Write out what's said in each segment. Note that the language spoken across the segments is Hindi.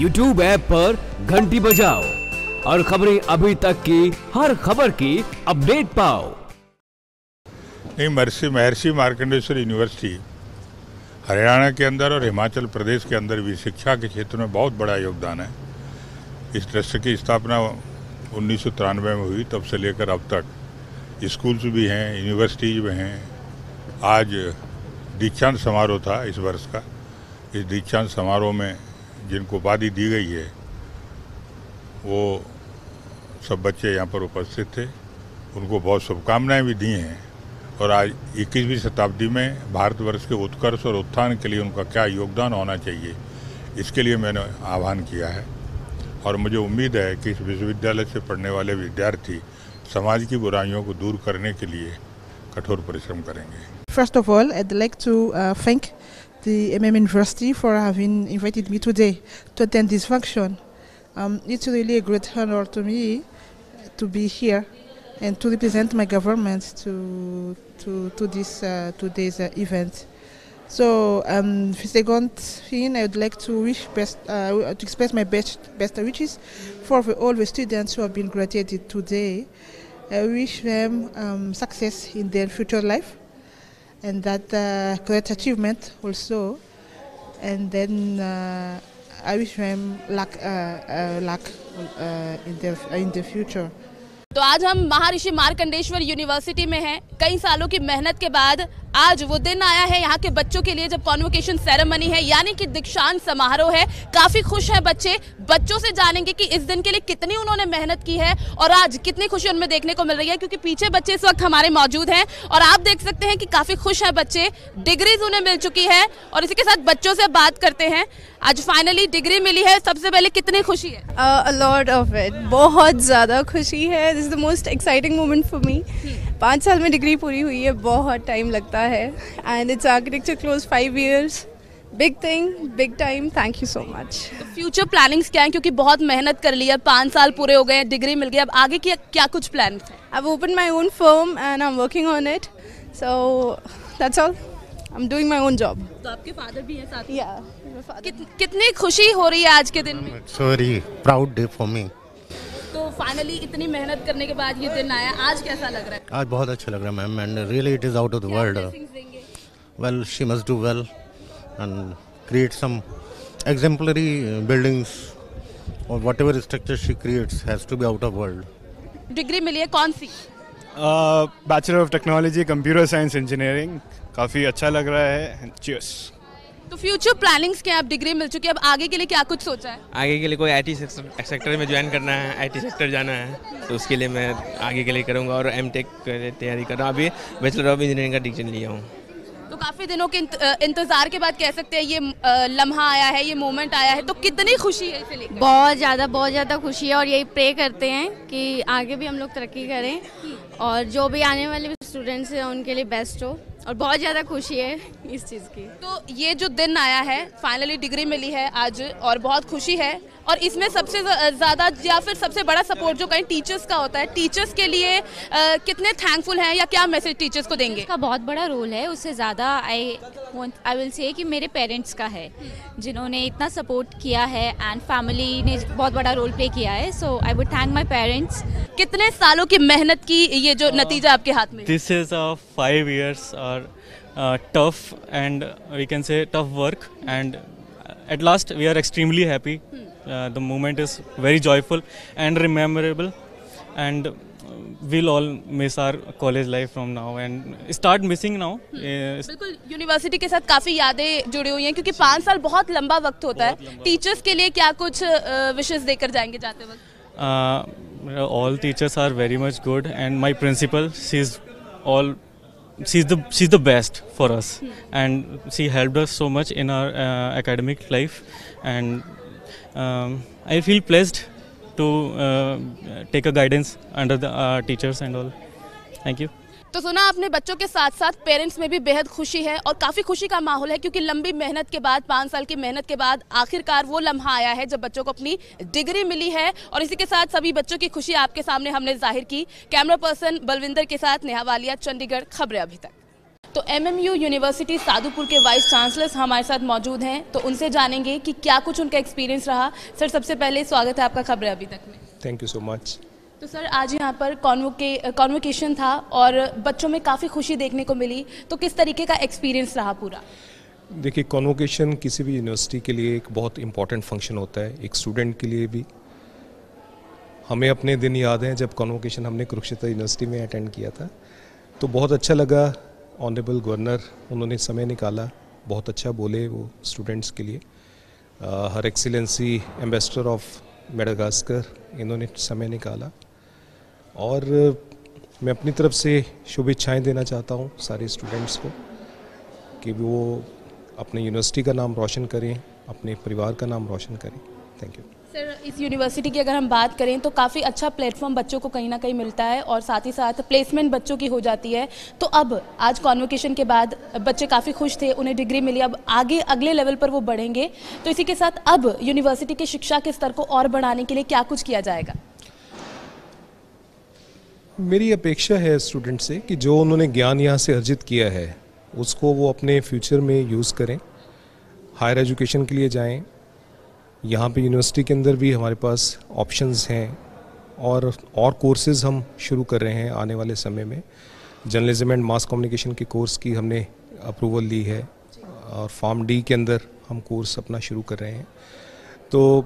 यूट्यूब ऐप पर घंटी बजाओ और खबरें अभी तक की, हर खबर की अपडेट पाओ। नहीं महर्षि महर्षि मार्कंडेश्वर यूनिवर्सिटी, हरियाणा के अंदर और हिमाचल प्रदेश के अंदर भी शिक्षा के क्षेत्र में बहुत बड़ा योगदान है। इस ट्रस्ट की स्थापना उन्नीस सौ तिरानबे में हुई, तब से लेकर अब तक। स्कूल्स भी हैं, यूनिवर्सिटीज भी हैं। आज दीक्षांत समारोह था इस वर्ष का। इस दीक्षांत समारोह में जिनको उपाधि दी गई है वो सब बच्चे यहाँ पर उपस्थित थे। उनको बहुत शुभकामनाएँ भी दी हैं। और आज 21वीं शताब्दी में भारतवर्ष के उत्कर्ष और उत्थान के लिए उनका क्या योगदान होना चाहिए इसके लिए मैंने आह्वान किया है। और मुझे उम्मीद है कि इस विश्वविद्यालय से पढ़ने वाले विद्यार्थी समाज की बुराइयों को दूर करने के लिए कठोर परिश्रम करेंगे। Of all, I'd like to uh, thank the MM University for having invited me today to attend this function. Um, it's really a great honor to me to be here and to represent my government to to, to this uh, today's uh, event. So, um, second thing, I would like to wish best uh, to express my best best wishes for the, all the students who have been graduated today. I wish them um, success in their future life and that uh, great achievement also. And then uh, I wish them luck, uh, uh, luck uh, in the in the future. तो आज हम महर्षि मार्कंडेश्वर यूनिवर्सिटी में हैं कई सालों की मेहनत के बाद आज वो दिन आया है यहाँ के बच्चों के लिए जब कॉन्वोकेशन सेरेमनी है यानी कि दीक्षांत समारोह है। काफ़ी खुश हैं बच्चे। बच्चों से जानेंगे कि इस दिन के लिए कितनी उन्होंने मेहनत की है और आज कितनी खुशी उनमें देखने को मिल रही है क्योंकि पीछे बच्चे इस वक्त हमारे मौजूद हैं और आप देख सकते हैं कि काफ़ी खुश हैं बच्चे। डिग्रीज उन्हें मिल चुकी है और इसी के साथ बच्चों से बात करते हैं। आज फाइनली डिग्री मिली है। सबसे पहले कितनी खुशी है? इट बहुत ज़्यादा खुशी है। This is the most exciting moment for me पाँच साल में डिग्री पूरी हुई है बहुत टाइम लगता है। And it's architecture close five years big thing big time thank you so much future plannings क्या है? क्योंकि बहुत मेहनत कर ली है पाँच साल पूरे हो गए हैं डिग्री मिल गई अब आगे की क्या कुछ प्लान है I open my own firm and I am working on it so that's all I am doing my own job तो आपके फादर भी हैं साथ या कित, कितनी खुशी हो रही है आज के दिन में? Proud day for me. तो फाइनली इतनी मेहनत करने के बाद ये दिन आया। आज कैसा लग रहा है? आज बहुत अच्छा लग रहा है ma'am and really it is out of the world well she must do well and create some exemplary uh, buildings or whatever structure she creates has to be out of world. Degree मिली है कौन सी? Bachelor of technology computer science engineering काफ़ी अच्छा लग रहा है। चीयर्स तो फ्यूचर प्लानिंग्स क्या अब डिग्री मिल चुकी है अब आगे के लिए क्या कुछ सोचा है? आगे के लिए कोई आईटी सेक्टर में ज्वाइन करना है आईटी सेक्टर जाना है तो उसके लिए मैं आगे के लिए करूँगा और एम टेक तैयारी कर रहा हूँ। अभी बैचलर ऑफ़ इंजीनियरिंग का डिग्री लिया हूँ। तो काफ़ी दिनों के इंतज़ार के बाद कह सकते हैं ये लम्हा आया है ये मोमेंट आया है तो कितनी खुशी है इसे लेकर? बहुत ज़्यादा बहुत ज़्यादा खुशी है और यही प्रे करते हैं कि आगे भी हम लोग तरक्की करें और जो भी आने वाले स्टूडेंट्स हैं उनके लिए बेस्ट हो। और बहुत ज़्यादा खुशी है इस चीज़ की। तो ये जो दिन आया है फाइनली डिग्री मिली है आज और बहुत खुशी है। और इसमें सबसे ज़्यादा या फिर सबसे बड़ा सपोर्ट जो कहीं टीचर्स का होता है टीचर्स के लिए अ, कितने थैंकफुल हैं या क्या मैसेज टीचर्स को देंगे? इसका बहुत बड़ा रोल है उससे ज़्यादा आई आई विल से कि मेरे पेरेंट्स का है जिन्होंने इतना सपोर्ट किया है एंड फैमिली ने बहुत बड़ा रोल प्ले किया है so I would thank my parents कितने सालों की मेहनत की ये जो नतीजा आपके हाथ में? This is a five years or uh, tough and we can say tough work and at last we are extremely happy. Uh, the moment is very joyful and rememberable and uh, we'll all miss our college life from now and start missing now. Uh, बिल्कुल यूनिवर्सिटी के साथ काफ़ी यादें जुड़ी हुई हैं क्योंकि पाँच साल बहुत लंबा वक्त होता है टीचर्स के लिए क्या कुछ विशेष देकर जाएँगे जाते वक्त uh, all teachers are very much good and my principal she's all she's the she's the best for us. And she helped us so much in our uh, academic life. And um, i feel blessed to uh, take a guidance under the uh, teachers and all. Thank you तो सुना आपने, बच्चों के साथ साथ पेरेंट्स में भी बेहद खुशी है और काफ़ी खुशी का माहौल है क्योंकि लंबी मेहनत के बाद, पाँच साल की मेहनत के बाद आखिरकार वो लम्हा आया है जब बच्चों को अपनी डिग्री मिली है और इसी के साथ सभी बच्चों की खुशी आपके सामने हमने ज़ाहिर की। कैमरा पर्सन बलविंदर के साथ नेहा वालिया, चंडीगढ़, खबरें अभी तक। तो एमएमयू यूनिवर्सिटी साधुपुर के वाइस चांसलर्स हमारे साथ मौजूद हैं तो उनसे जानेंगे कि क्या कुछ उनका एक्सपीरियंस रहा। सर, सबसे पहले स्वागत है आपका खबर अभी तक में। थैंक यू सो मच तो सर, आज यहाँ पर कॉन्वोके कॉन्वोकेशन था और बच्चों में काफ़ी खुशी देखने को मिली। तो किस तरीके का एक्सपीरियंस रहा पूरा? देखिए कॉन्वोकेशन किसी भी यूनिवर्सिटी के लिए एक बहुत इंपॉर्टेंट फ़ंक्शन होता है, एक स्टूडेंट के लिए भी। हमें अपने दिन याद हैं जब कॉन्वोकेशन हमने कुरुक्षेत्र यूनिवर्सिटी में अटेंड किया था। तो बहुत अच्छा लगा ऑनरेबल गवर्नर उन्होंने समय निकाला, बहुत अच्छा बोले वो स्टूडेंट्स के लिए। Her excellency ambassador of Madagascar इन्होंने समय निकाला। और मैं अपनी तरफ़ से शुभेच्छाएँ देना चाहता हूँ सारे स्टूडेंट्स को कि वो अपने यूनिवर्सिटी का नाम रोशन करें, अपने परिवार का नाम रोशन करें। थैंक यू सर इस यूनिवर्सिटी की अगर हम बात करें तो काफ़ी अच्छा प्लेटफॉर्म बच्चों को कहीं ना कहीं मिलता है और साथ ही साथ प्लेसमेंट बच्चों की हो जाती है। तो अब, आज कॉन्वोकेशन के बाद बच्चे काफ़ी खुश थे, उन्हें डिग्री मिली, अब आगे, अगले लेवल पर वो बढ़ेंगे। तो इसी के साथ अब यूनिवर्सिटी के शिक्षा के स्तर को और बढ़ाने के लिए क्या कुछ किया जाएगा? मेरी अपेक्षा है स्टूडेंट से कि जो उन्होंने ज्ञान यहाँ से अर्जित किया है, उसको वो अपने फ्यूचर में यूज़ करें हायर एजुकेशन के लिए जाएँ। यहाँ पे यूनिवर्सिटी के अंदर भी हमारे पास ऑप्शंस हैं और और कोर्सेज हम शुरू कर रहे हैं आने वाले समय में। जर्नलिज्म एंड मास कम्युनिकेशन के कोर्स की हमने अप्रूवल ली है और फॉर्म डी के अंदर हम कोर्स अपना शुरू कर रहे हैं। तो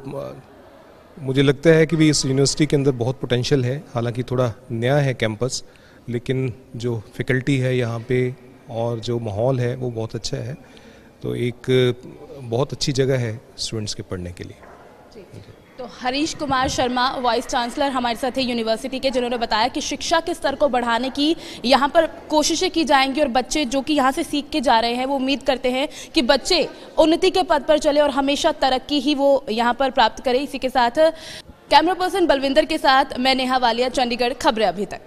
मुझे लगता है कि भी इस यूनिवर्सिटी के अंदर बहुत पोटेंशियल है, हालाँकि थोड़ा नया है कैंपस लेकिन जो फैकल्टी है यहाँ पे और जो माहौल है वो बहुत अच्छा है। तो एक बहुत अच्छी जगह है स्टूडेंट्स के पढ़ने के लिए। तो हरीश कुमार शर्मा, वाइस चांसलर हमारे साथ है यूनिवर्सिटी के, जिन्होंने बताया कि शिक्षा के स्तर को बढ़ाने की यहाँ पर कोशिशें की जाएँगी और बच्चे जो कि यहाँ से सीख के जा रहे हैं, वो उम्मीद करते हैं कि बच्चे उन्नति के पद पर चले और हमेशा तरक्की ही वो यहाँ पर प्राप्त करें। इसी के साथ कैमरा पर्सन बलविंदर के साथ मैं नेहा वालिया, चंडीगढ़, खबरें अभी तक।